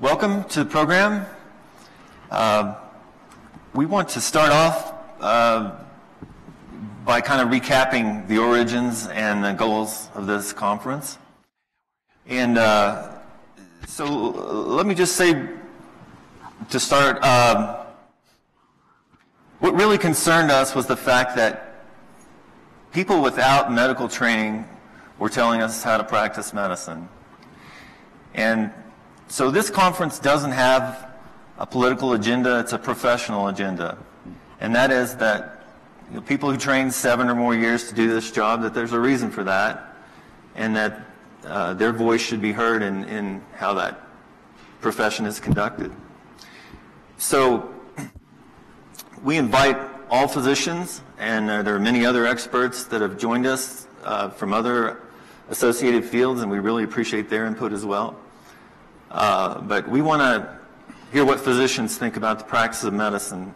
welcome to the program. Uh, we want to start off uh, by kind of recapping the origins and the goals of this conference. And uh, so let me just say to start, um, what really concerned us was the fact that people without medical training were telling us how to practice medicine. And so this conference doesn't have a political agenda, it's a professional agenda. And that is that you know, people who train seven or more years to do this job, that there's a reason for that, and that uh, their voice should be heard in, in how that profession is conducted. So we invite all physicians, and uh, there are many other experts that have joined us uh, from other associated fields, and we really appreciate their input as well. Uh, but we want to hear what physicians think about the practice of medicine.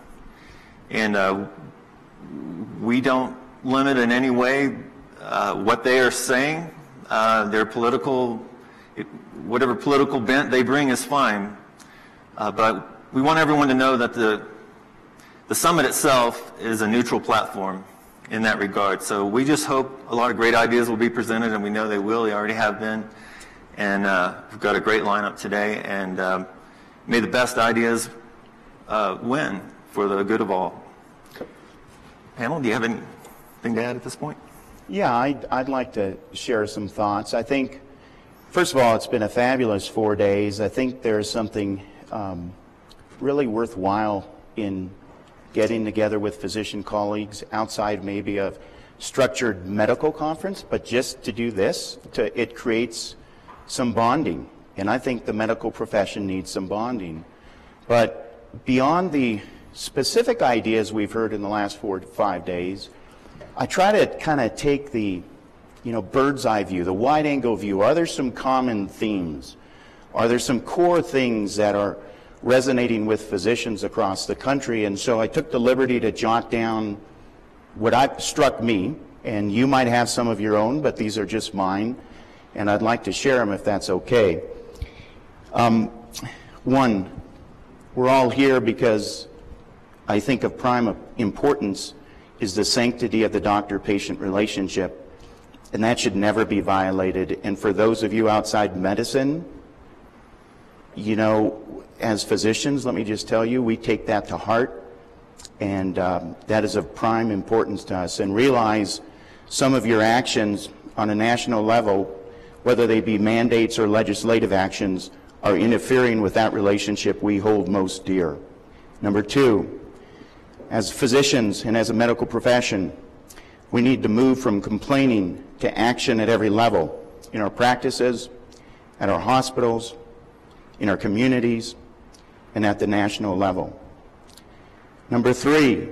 And uh, we don't limit in any way uh, what they are saying. Uh, their political, whatever political bent they bring is fine. Uh, but we want everyone to know that the, the summit itself is a neutral platform in that regard. So we just hope a lot of great ideas will be presented, and we know they will. They already have been. And uh, we've got a great lineup today, and um, may the best ideas uh, win for the good of all. Panel, do you have anything to add at this point? Yeah, I'd, I'd like to share some thoughts. I think, first of all, it's been a fabulous four days. I think there's something um, really worthwhile in getting together with physician colleagues outside maybe of structured medical conference, but just to do this, to, it creates some bonding. And I think the medical profession needs some bonding. But beyond the specific ideas we've heard in the last four to five days, I try to kind of take the you know, bird's eye view, the wide angle view. Are there some common themes? Are there some core things that are resonating with physicians across the country? And so I took the liberty to jot down what I, struck me, and you might have some of your own, but these are just mine and I'd like to share them if that's okay. Um, one, we're all here because I think of prime importance is the sanctity of the doctor-patient relationship, and that should never be violated. And for those of you outside medicine, you know, as physicians, let me just tell you, we take that to heart, and um, that is of prime importance to us. And realize some of your actions on a national level whether they be mandates or legislative actions, are interfering with that relationship we hold most dear. Number two, as physicians and as a medical profession, we need to move from complaining to action at every level in our practices, at our hospitals, in our communities, and at the national level. Number three,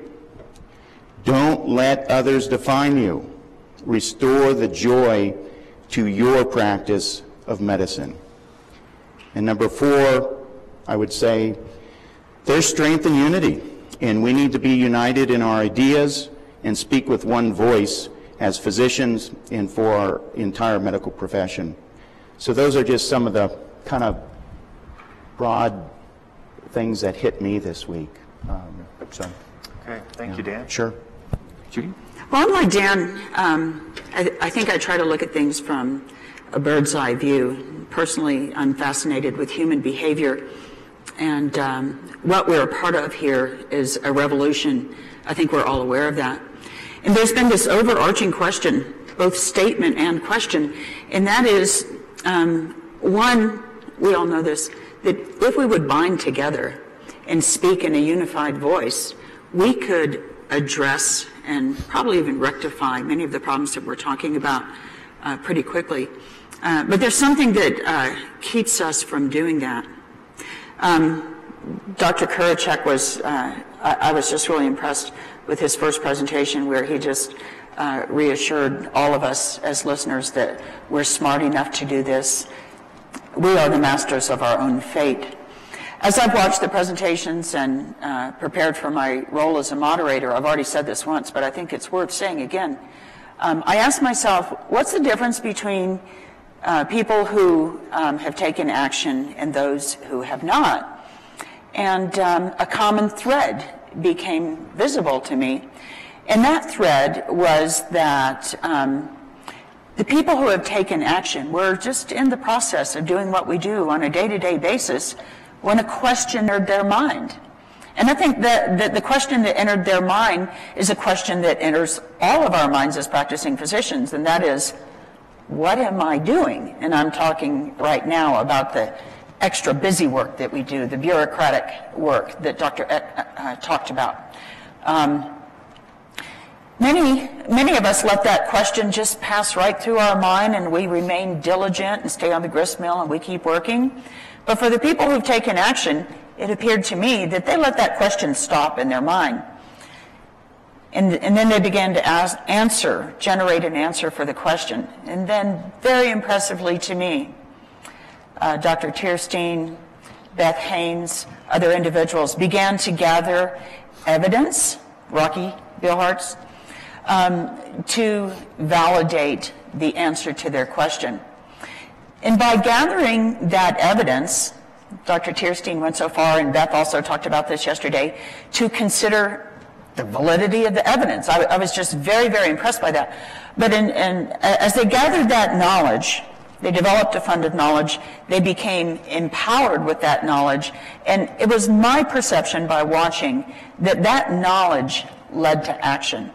don't let others define you. Restore the joy to your practice of medicine. And number four, I would say, there's strength in unity, and we need to be united in our ideas and speak with one voice as physicians and for our entire medical profession. So those are just some of the kind of broad things that hit me this week. Um, so, okay, thank yeah. you, Dan. Sure. Judy? Well, I'm like Dan. Um, I, I, think I try to look at things from a bird's eye view. Personally, I'm fascinated with human behavior. And um, what we're a part of here is a revolution. I think we're all aware of that. And there's been this overarching question, both statement and question, and that is um, one, we all know this, that if we would bind together and speak in a unified voice, we could address and probably even rectify many of the problems that we're talking about uh, pretty quickly. Uh, but there's something that uh, keeps us from doing that. Um, Dr. Kuracek was, uh, I, I, was just really impressed with his first presentation where he just uh, reassured all of us as listeners that we're smart enough to do this. We are the masters of our own fate. As I've watched the presentations and uh, prepared for my role as a moderator, I've already said this once, but I think it's worth saying again. Um, I asked myself, what's the difference between uh, people who um, have taken action and those who have not. And um, a common thread became visible to me. And that thread was that um, the people who have taken action were just in the process of doing what we do on a day to day basis when a question entered their mind. And I think that, that the question that entered their mind is a question that enters all of our minds as practicing physicians, and that is, what am I doing? And I'm talking right now about the extra busy work that we do, the bureaucratic work that Dr. Eck uh, talked about. Um, many, many of us let that question just pass right through our mind and we remain diligent and stay on the grist mill and we keep working. But for the people who've taken action, it appeared to me that they let that question stop in their mind. And, and then they began to ask, answer, generate an answer for the question. And then, very impressively to me, uh, Dr. Teerstein, Beth Haynes, other individuals began to gather evidence, Rocky Bilhartz, um, to validate the answer to their question. And by gathering that evidence, Dr. Teerstein went so far, and Beth also talked about this yesterday, to consider the validity of the evidence. I, I was just very, very impressed by that. But in, in, as they gathered that knowledge, they developed a fund of knowledge. They became empowered with that knowledge. And it was my perception by watching that that knowledge led to action.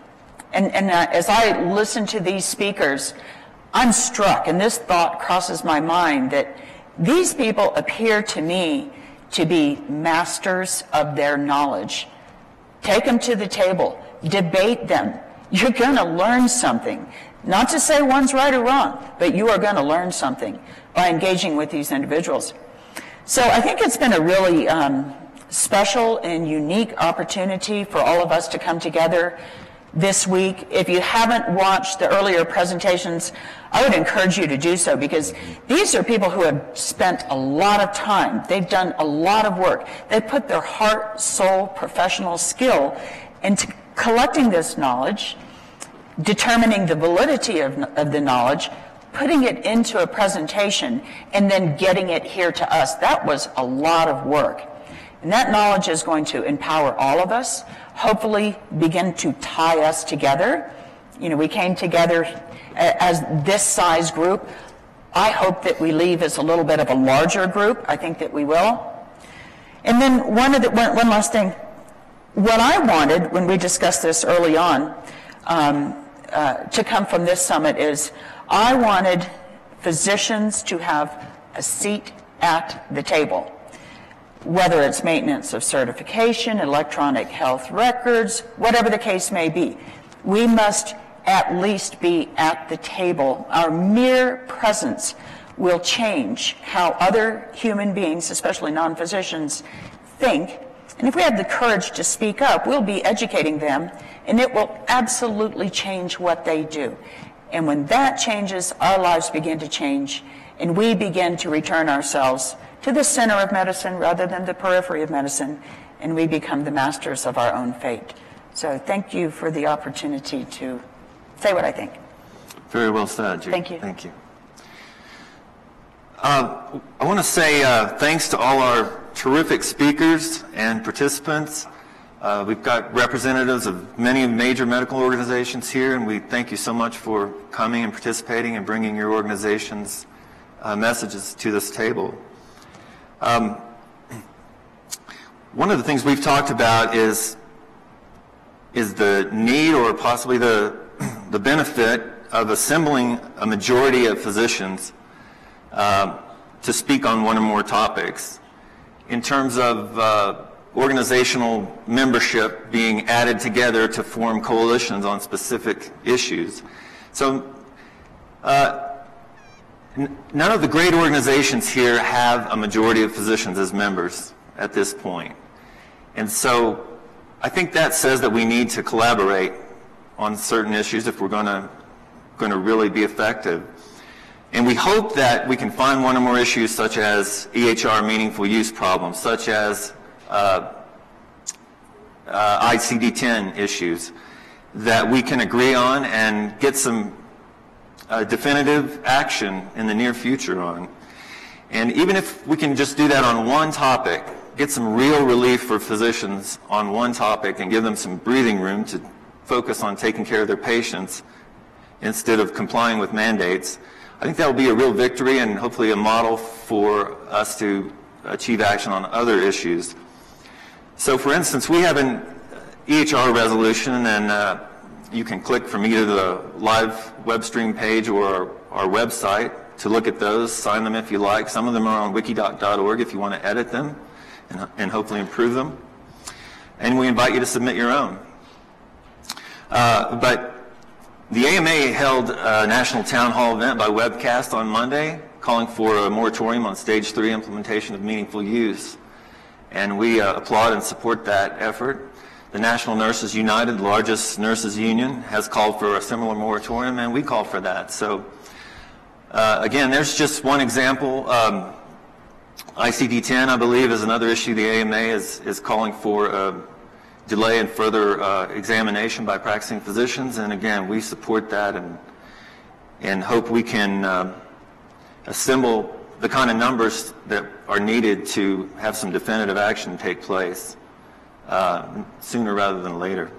And, and uh, as I listened to these speakers, I'm struck, and this thought crosses my mind that these people appear to me to be masters of their knowledge. Take them to the table, debate them. You're going to learn something. Not to say one's right or wrong, but you are going to learn something by engaging with these individuals. So I think it's been a really um, special and unique opportunity for all of us to come together this week. If you haven't watched the earlier presentations, I would encourage you to do so because these are people who have spent a lot of time. They've done a lot of work. They put their heart, soul, professional skill into collecting this knowledge, determining the validity of, of the knowledge, putting it into a presentation, and then getting it here to us. That was a lot of work. And that knowledge is going to empower all of us hopefully begin to tie us together. You know, we came together as this size group. I hope that we leave as a little bit of a larger group. I think that we will. And then one, of the, one, one last thing. What I wanted when we discussed this early on um, uh, to come from this summit is I wanted physicians to have a seat at the table whether it's maintenance of certification, electronic health records, whatever the case may be. We must at least be at the table. Our mere presence will change how other human beings, especially non-physicians, think. And if we have the courage to speak up, we'll be educating them, and it will absolutely change what they do. And when that changes, our lives begin to change, and we begin to return ourselves to the center of medicine rather than the periphery of medicine, and we become the masters of our own fate. So thank you for the opportunity to say what I think. Very well said, Judy. Thank you. Thank you. Uh, I want to say uh, thanks to all our terrific speakers and participants. Uh, we've got representatives of many major medical organizations here, and we thank you so much for coming and participating and bringing your organization's uh, messages to this table. Um, one of the things we've talked about is is the need or possibly the the benefit of assembling a majority of physicians uh, to speak on one or more topics. In terms of uh, organizational membership being added together to form coalitions on specific issues. So uh, None of the great organizations here have a majority of physicians as members at this point. And so I think that says that we need to collaborate on certain issues if we're going to, going to really be effective. And we hope that we can find one or more issues such as EHR meaningful use problems, such as uh, uh, ICD-10 issues that we can agree on and get some definitive action in the near future on. And even if we can just do that on one topic, get some real relief for physicians on one topic and give them some breathing room to focus on taking care of their patients instead of complying with mandates, I think that will be a real victory and hopefully a model for us to achieve action on other issues. So for instance, we have an EHR resolution and uh, you can click from either the live web stream page or our, website to look at those, sign them if you like. Some of them are on wikidoc.org if you want to edit them and, and hopefully improve them. And we invite you to submit your own. Uh, but the AMA held a national town hall event by webcast on Monday calling for a moratorium on stage three implementation of meaningful use. And we uh, applaud and support that effort. The National Nurses United, the largest nurses union, has called for a similar moratorium, and we call for that. So, uh, again, there's just one example. Um, ICD-10, I believe, is another issue the AMA is, is calling for a delay in further uh, examination by practicing physicians. And again, we support that and, and hope we can uh, assemble the kind of numbers that are needed to have some definitive action take place uh, sooner rather than later.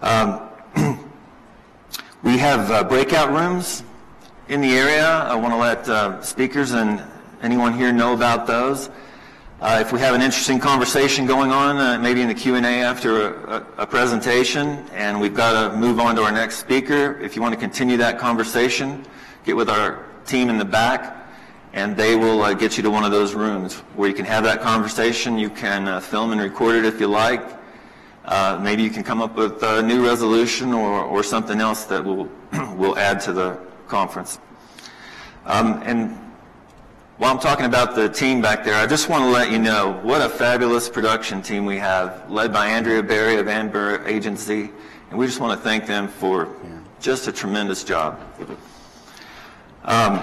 Um, we have uh, breakout rooms in the area. I want to let uh, speakers and anyone here know about those. Uh, if we have an interesting conversation going on, uh, maybe in the Q&A after a, a, a, presentation, and we've got to move on to our next speaker, if you want to continue that conversation, get with our team in the back, and they will uh, get you to one of those rooms where you can have that conversation. You can uh, film and record it if you like. Uh, maybe you can come up with a new resolution or, or something else that will will add to the conference. Um, and while I'm talking about the team back there, I just want to let you know what a fabulous production team we have, led by Andrea Berry of Ann Agency, and we just want to thank them for just a tremendous job. Um,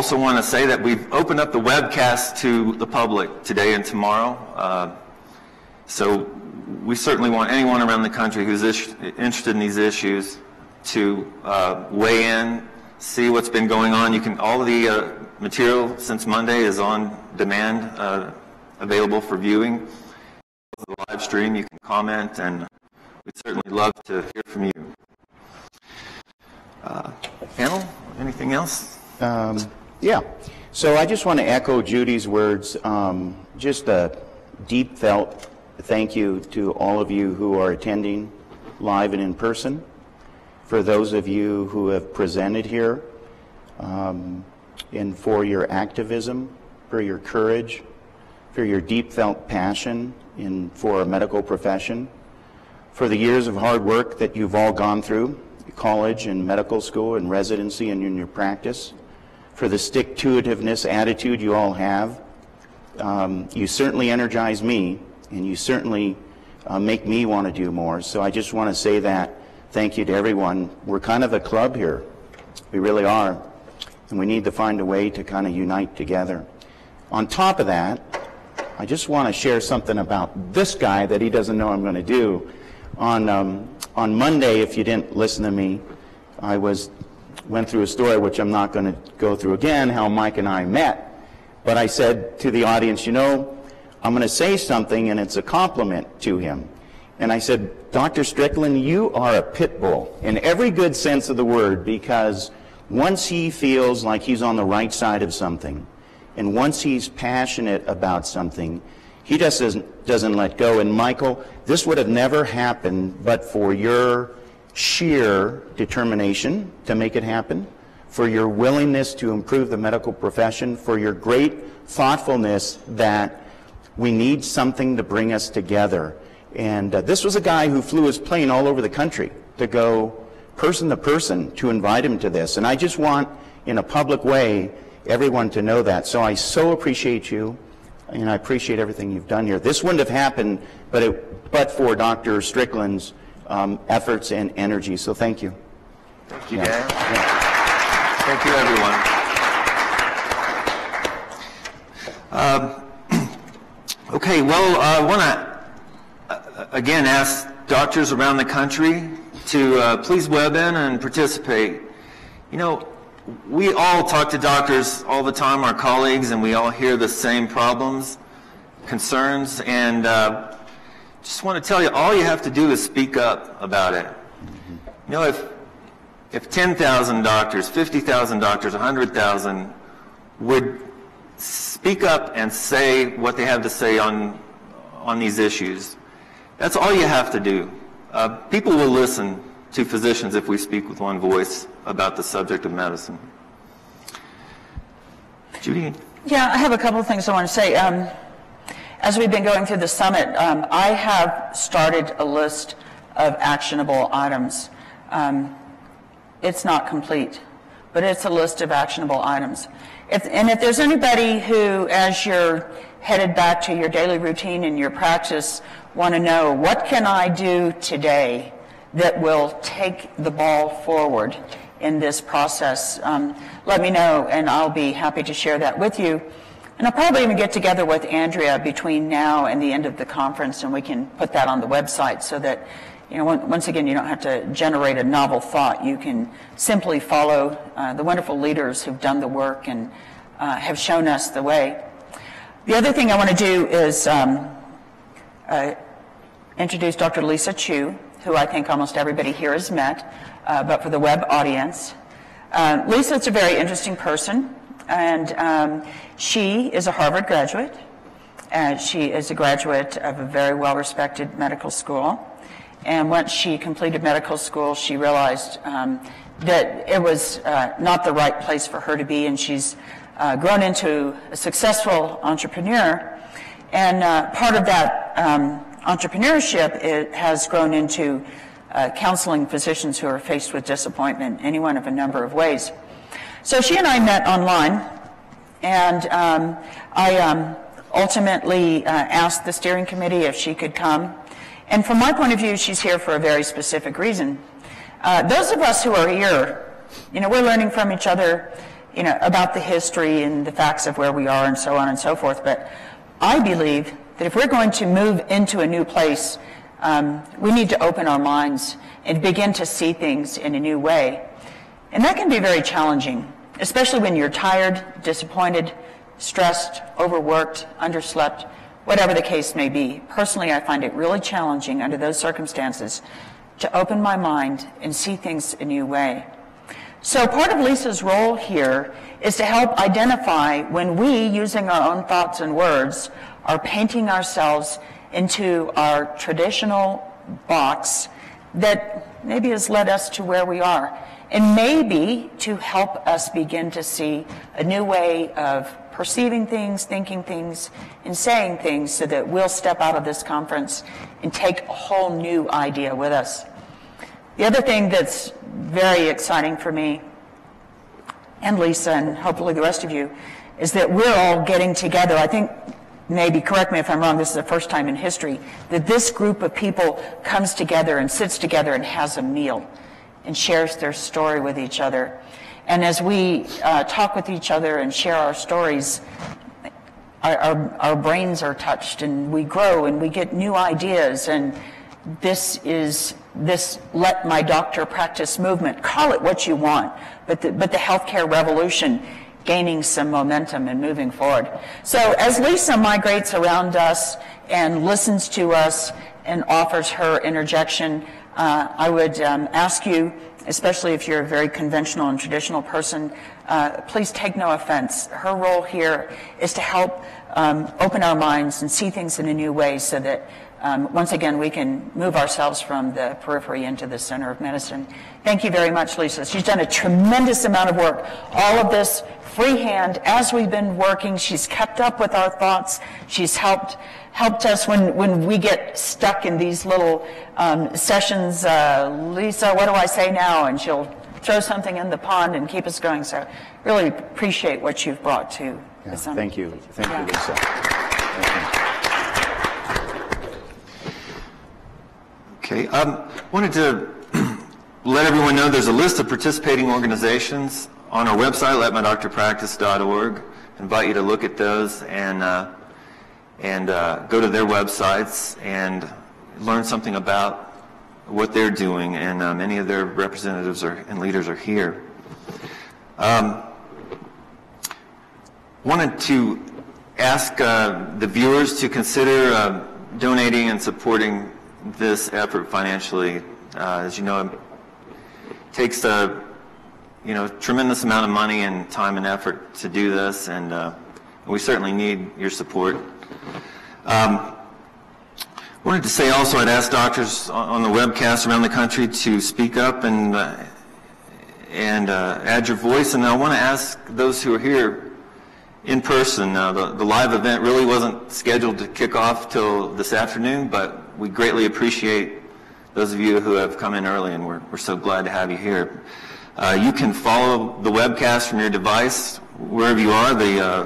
also want to say that we've opened up the webcast to the public today and tomorrow. Uh, so we certainly want anyone around the country who's interested in these issues to uh, weigh in, see what's been going on. You can all the uh, material since Monday is on demand, uh, available for viewing. The live stream, you can comment, and we'd certainly love to hear from you. Uh, panel, anything else? Um, yeah. So I just want to echo Judy's words. Um, just a deep felt thank you to all of you who are attending live and in person for those of you who have presented here um, and for your activism, for your courage, for your deep felt passion in, for a medical profession, for the years of hard work that you've all gone through, college and medical school and residency and in your practice, for the stick-to-itiveness attitude you all have. Um, you certainly energize me, and you certainly uh, make me want to do more. So I just want to say that thank you to everyone. We're kind of a club here. We really are. And we need to find a way to kind of unite together. On top of that, I just want to share something about this guy that he doesn't know I'm going to do. On, um, on Monday, if you didn't listen to me, I was went through a story which I'm not going to go through again, how Mike and I met. But I said to the audience, you know, I'm going to say something and it's a compliment to him. And I said, Dr. Strickland, you are a pit bull in every good sense of the word because once he feels like he's on the right side of something and once he's passionate about something, he just doesn't, doesn't let go. And Michael, this would have never happened but for your sheer determination to make it happen, for your willingness to improve the medical profession, for your great thoughtfulness that we need something to bring us together. And uh, this was a guy who flew his plane all over the country to go person to person to invite him to this. And I just want, in a public way, everyone to know that. So I so appreciate you, and I appreciate everything you've done here. This wouldn't have happened but, it, but for Dr. Strickland's um, efforts and energy. So thank you. Thank you, yeah. Dan. Yeah. Thank you, everyone. Um, okay, well, I want to again ask doctors around the country to uh, please web in and participate. You know, we all talk to doctors all the time, our colleagues, and we all hear the same problems, concerns, and uh, just want to tell you, all you have to do is speak up about it. You know, if if 10,000 doctors, 50,000 doctors, 100,000 would speak up and say what they have to say on on these issues, that's all you have to do. Uh, people will listen to physicians if we speak with one voice about the subject of medicine. Judy? Yeah, I have a couple of things I want to say. Um, as we've been going through the summit, um, I have started a list of actionable items. Um, it's not complete, but it's a list of actionable items. If, and if there's anybody who, as you're headed back to your daily routine and your practice, want to know what can I do today that will take the ball forward in this process, um, let me know, and I'll be happy to share that with you. And I'll probably even get together with Andrea between now and the end of the conference, and we can put that on the website so that, you know, once again, you don't have to generate a novel thought. You can simply follow uh, the wonderful leaders who've done the work and uh, have shown us the way. The other thing I want to do is um, uh, introduce Dr. Lisa Chu, who I think almost everybody here has met, uh, but for the web audience. Uh, Lisa is a very interesting person, and um, she is a Harvard graduate. She is a graduate of a very well-respected medical school. And once she completed medical school, she realized um, that it was uh, not the right place for her to be, and she's uh, grown into a successful entrepreneur. And uh, part of that um, entrepreneurship it has grown into uh, counseling physicians who are faced with disappointment, in any one of a number of ways. So she and I met online, and um, I um, ultimately uh, asked the steering committee if she could come. And from my point of view, she's here for a very specific reason. Uh, those of us who are here, you know, we're learning from each other, you know, about the history and the facts of where we are and so on and so forth. But I believe that if we're going to move into a new place, um, we need to open our minds and begin to see things in a new way. And that can be very challenging, especially when you're tired, disappointed, stressed, overworked, underslept, whatever the case may be. Personally, I find it really challenging under those circumstances to open my mind and see things a new way. So part of Lisa's role here is to help identify when we, using our own thoughts and words, are painting ourselves into our traditional box that maybe has led us to where we are. And maybe to help us begin to see a new way of perceiving things, thinking things, and saying things so that we'll step out of this conference and take a whole new idea with us. The other thing that's very exciting for me and Lisa and hopefully the rest of you is that we're all getting together. I think maybe correct me if I'm wrong, this is the first time in history that this group of people comes together and sits together and has a meal and shares their story with each other. And as we uh, talk with each other and share our stories, our, our, our, brains are touched and we grow and we get new ideas. And this is this let my doctor practice movement. Call it what you want, but the, but the healthcare revolution gaining some momentum and moving forward. So as Lisa migrates around us and listens to us and offers her interjection, uh, I would um, ask you, especially if you're a very conventional and traditional person, uh, please take no offense. Her role here is to help um, open our minds and see things in a new way so that um, once again, we can move ourselves from the periphery into the center of medicine. Thank you very much, Lisa. She's done a tremendous amount of work. All of this freehand as we've been working. She's kept up with our thoughts. She's helped helped us when, when we get stuck in these little um, sessions. Uh, Lisa, what do I say now? And she'll throw something in the pond and keep us going. So really appreciate what you've brought to yeah, the. Thank you. Thank Yeah. you, Lisa. Thank you. Okay, um, wanted to let everyone know there's a list of participating organizations on our website, letmydoctorpractice.org. Invite you to look at those and uh, and uh, go to their websites and learn something about what they're doing, and uh, many of their representatives are, and leaders are here. Um, wanted to ask uh, the viewers to consider uh, donating and supporting this effort financially. Uh, as you know, takes a you know tremendous amount of money and time and effort to do this, and uh, we certainly need your support. Um, wanted to say also, I'd ask doctors on the webcast around the country to speak up and uh, and uh, add your voice. And I want to ask those who are here in person. Uh, the, the live event really wasn't scheduled to kick off till this afternoon, but we greatly appreciate those of you who have come in early, and we're, we're so glad to have you here. Uh, you can follow the webcast from your device wherever you are. The uh,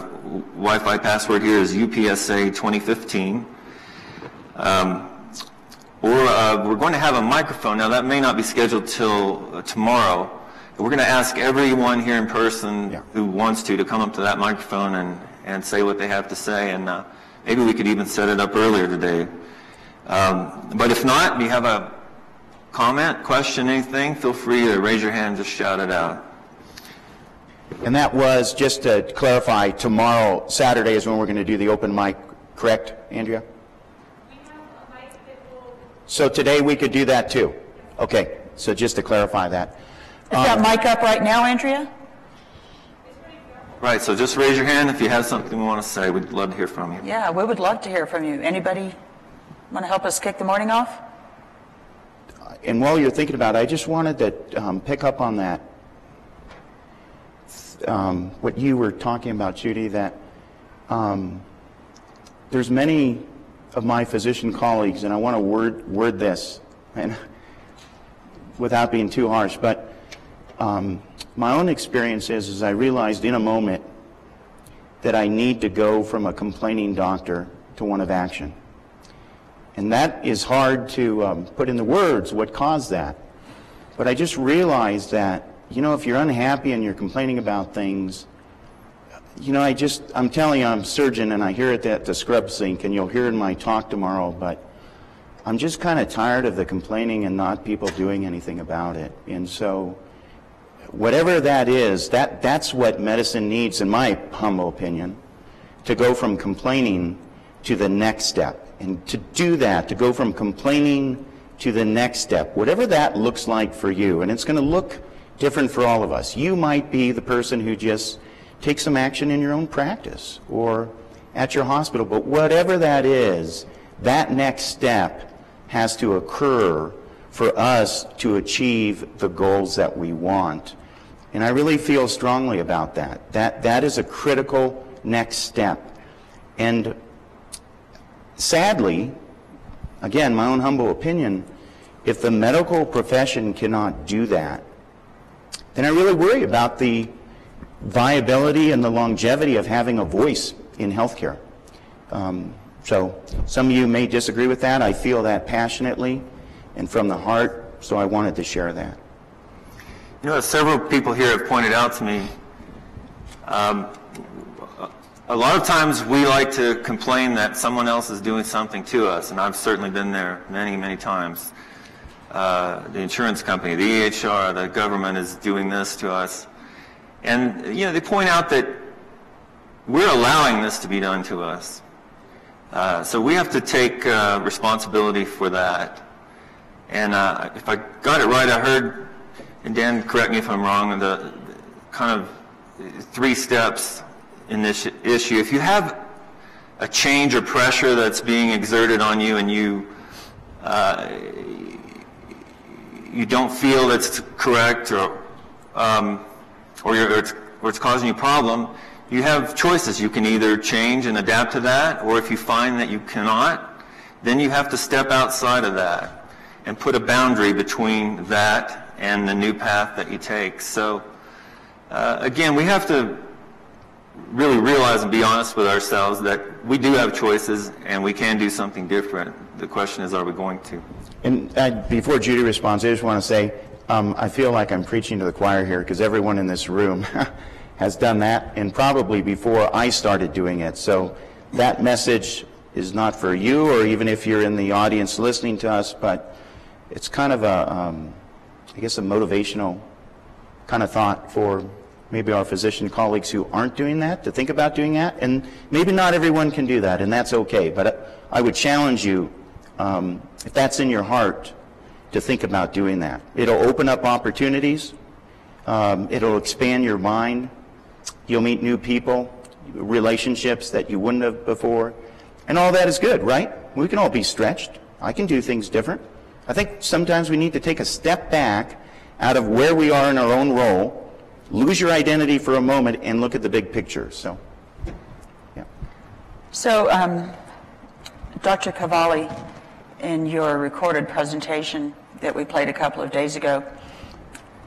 Wi-Fi password here is UPSA 2015. Um, or uh, we're going to have a microphone. Now, that may not be scheduled till uh, tomorrow. We're going to ask everyone here in person Yeah. who wants to to come up to that microphone and, and say what they have to say. And uh, maybe we could even set it up earlier today. Um, but if not, do you have a comment, question, anything? Feel free to raise your hand, just shout it out. And that was, just to clarify, tomorrow, Saturday is when we're going to do the open mic, correct, Andrea? So today we could do that too? Okay, so just to clarify that. Is that mic up right now, Andrea? Right, so just raise your hand if you have something you want to say. We'd love to hear from you. Yeah, we would love to hear from you. Anybody want to help us kick the morning off? And while you're thinking about it, I just wanted to um, pick up on that, um, what you were talking about, Judy, that um, there's many of my physician colleagues, and I want to word, word this, and without being too harsh, but um, my own experience is, is I realized in a moment that I need to go from a complaining doctor to one of action. And that is hard to um, put in the words what caused that. But I just realized that, you know, if you're unhappy and you're complaining about things, you know, I just, I'm telling you, I'm a surgeon and I hear it at the scrub sink and you'll hear in my talk tomorrow, but I'm just kind of tired of the complaining and not people doing anything about it. And so, whatever that is, that, that's what medicine needs, in my humble opinion, to go from complaining to the next step. And to do that, to go from complaining to the next step, whatever that looks like for you, and it's going to look different for all of us. You might be the person who just takes some action in your own practice or at your hospital, but whatever that is, that next step has to occur for us to achieve the goals that we want. And I really feel strongly about that. That, that is a critical next step. And sadly, again, my own humble opinion, if the medical profession cannot do that, then I really worry about the viability and the longevity of having a voice in healthcare. Um, so some of you may disagree with that. I feel that passionately and from the heart, so I wanted to share that. You know, several people here have pointed out to me, um, a lot of times we like to complain that someone else is doing something to us, and I've certainly been there many, many times. Uh, the insurance company, the EHR, the government is doing this to us. And, you know, they point out that we're allowing this to be done to us. Uh, so we have to take uh, responsibility for that. And uh, if I got it right, I heard, and Dan, correct me if I'm wrong, the, the kind of three steps in this issue. If you have a change or pressure that's being exerted on you and you uh, you don't feel it's correct or um, or, or, it's, or it's causing you a problem, you have choices. You can either change and adapt to that, or if you find that you cannot, then you have to step outside of that and put a boundary between that and the new path that you take. So, uh, again, we have to really realize and be honest with ourselves that we do have choices and we can do something different. The question is, are we going to? And uh, before Judy responds, I just want to say, um, I feel like I'm preaching to the choir here because everyone in this room has done that, and probably before I started doing it. So that message is not for you, or even if you're in the audience listening to us, but it's kind of a, um, I guess, a motivational kind of thought for maybe our physician colleagues who aren't doing that to think about doing that. And maybe not everyone can do that, and that's okay. But I would challenge you, um, if that's in your heart, to think about doing that. It'll open up opportunities. Um, it'll expand your mind. You'll meet new people, relationships that you wouldn't have before. And all that is good, right? We can all be stretched. I can do things different. I think sometimes we need to take a step back out of where we are in our own role, lose your identity for a moment, and look at the big picture. So, yeah. So, um, Dr. Cavalli, in your recorded presentation that we played a couple of days ago,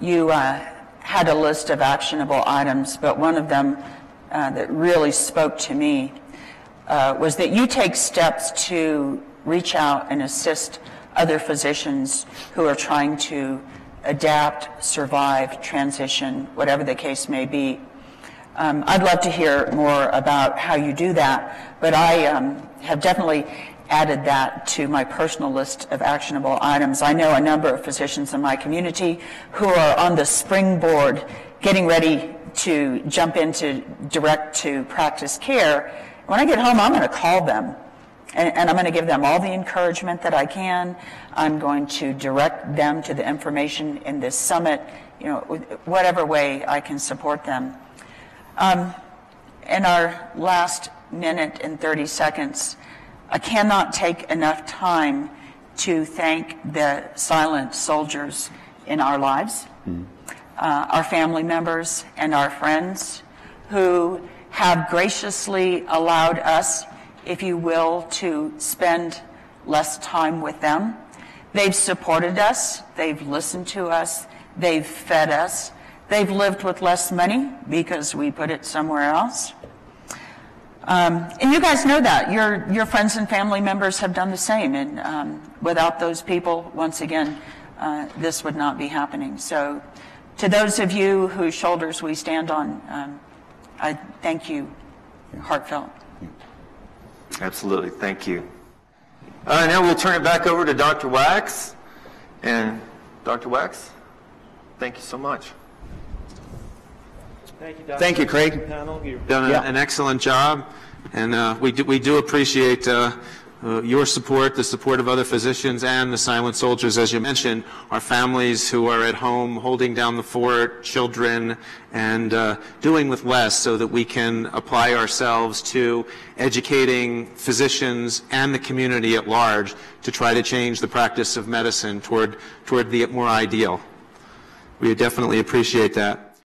you uh, had a list of actionable items, but one of them uh, that really spoke to me uh, was that you take steps to reach out and assist other physicians who are trying to adapt, survive, transition, whatever the case may be. Um, I'd love to hear more about how you do that, but I um, have definitely added that to my personal list of actionable items. I know a number of physicians in my community who are on the springboard getting ready to jump into direct to practice care. When I get home, I'm going to call them and, and I'm going to give them all the encouragement that I can. I'm going to direct them to the information in this summit, you know, whatever way I can support them. Um, in our last minute and 30 seconds, I cannot take enough time to thank the silent soldiers in our lives, uh, our family members, and our friends who have graciously allowed us, if you will, to spend less time with them. They've supported us, they've listened to us, they've fed us, they've lived with less money because we put it somewhere else. Um, and you guys know that. Your, your friends and family members have done the same. And um, without those people, once again, uh, this would not be happening. So, to those of you whose shoulders we stand on, um, I thank you heartfelt. Absolutely, thank you. Uh, now we'll turn it back over to Dr. Wax. And Dr. Wax, thank you so much. Thank you, Dr. Thank you, Craig. Panel. You've done a- Yeah. an excellent job, and uh, we do we do appreciate uh, uh, your support, the support of other physicians, and the silent soldiers, as you mentioned, our families who are at home holding down the fort, children, and uh, doing with less so that we can apply ourselves to educating physicians and the community at large to try to change the practice of medicine toward, toward the more ideal. We definitely appreciate that.